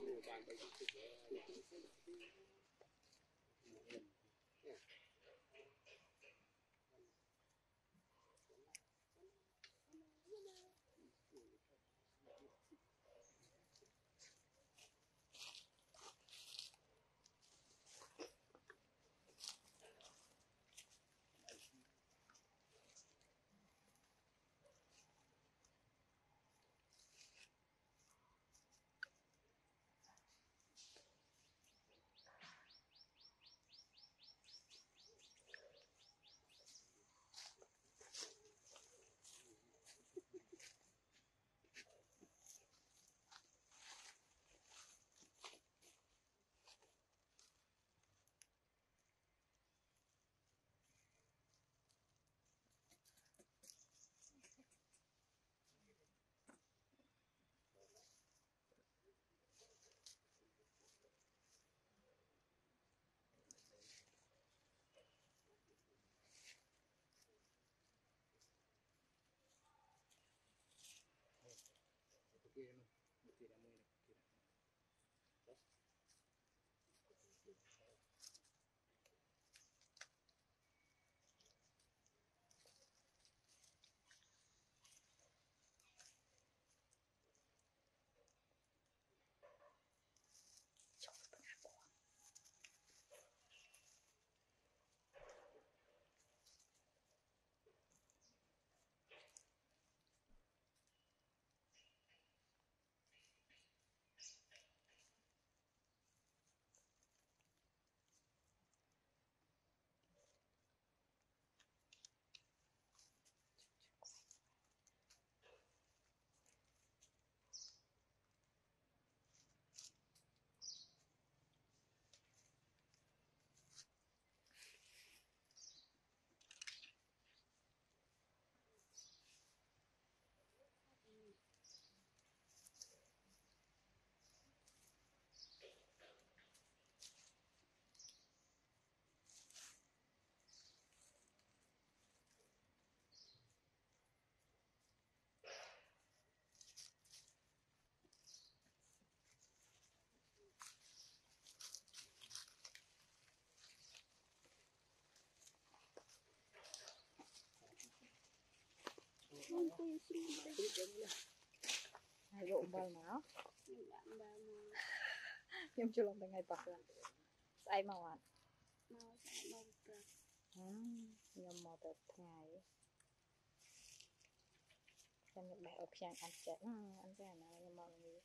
没有办到，是吧？ ហើយយកអំបិលមកខ្ញុំជួលអំថ្ងៃប៉ះស្អែកមកអត់មកស្អែកមកព្រឹកខ្ញុំមកទៅថ្ងៃខ្ញុំបេះអត់ផ្យ៉ាងអត់ចិត្តអត់ចេះណាខ្ញុំមកនេះ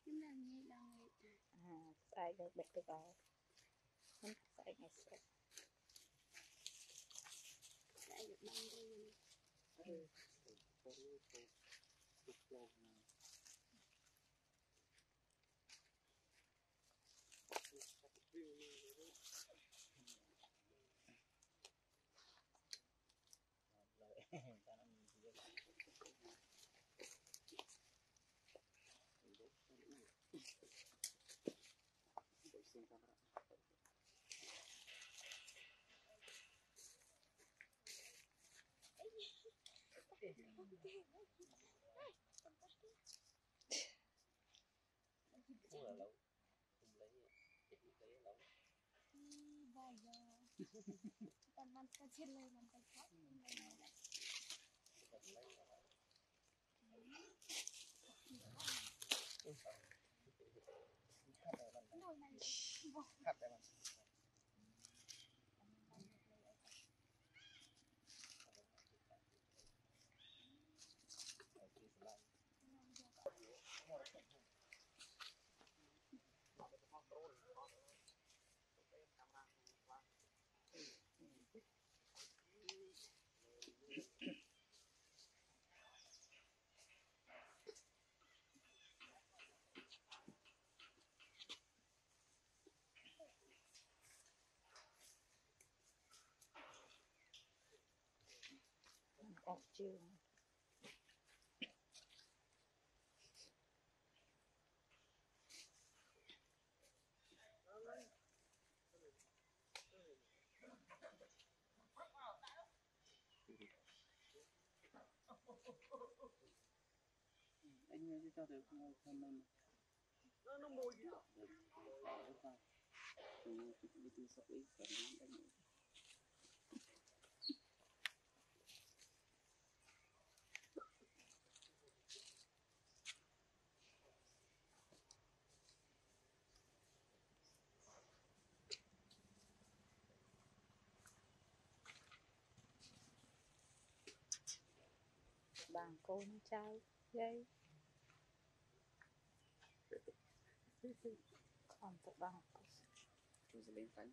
ខ្ញុំឡើងងាយដល់ងាយតាអាស្អែកទៅបេះទឹកអត់ខ្ញុំស្អែកថ្ងៃស្អែកស្អែកបានរៀន Ừ. Thank you. không là lâu không lấy chị lấy lâu bây giờ tầm ăn cái chết lên ăn cái Hãy subscribe cho kênh Ghiền Mì Gõ Để không bỏ lỡ những video hấp dẫn ออกจืง cho được anh không nên nó nó mua gì đó. Đi từ sợi cần nó bàn con trai gây không tự bằng tôi sẽ lên phấn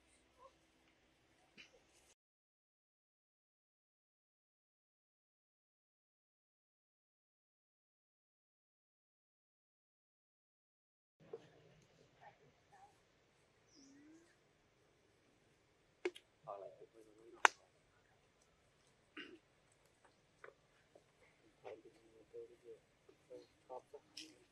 对，差不多。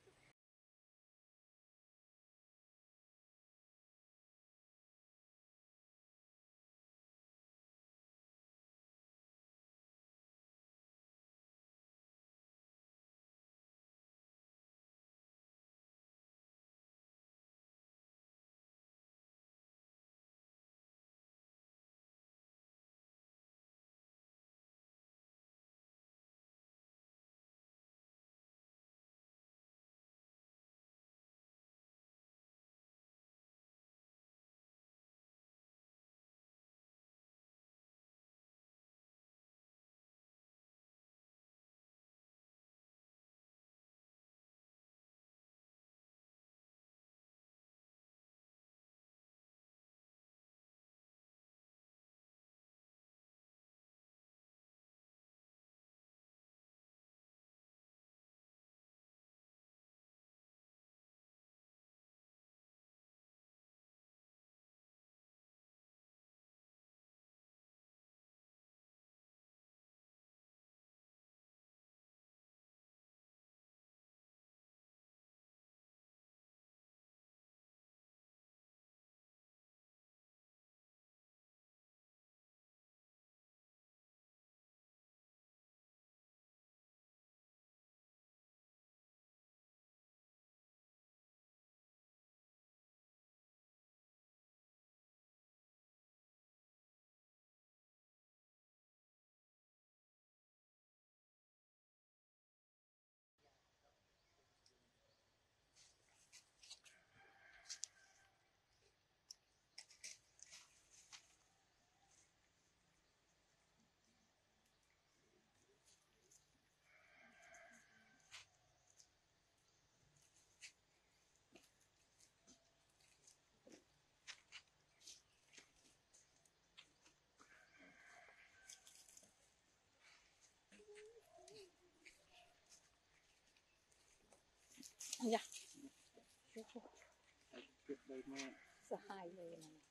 อย่าสหายเลยนะ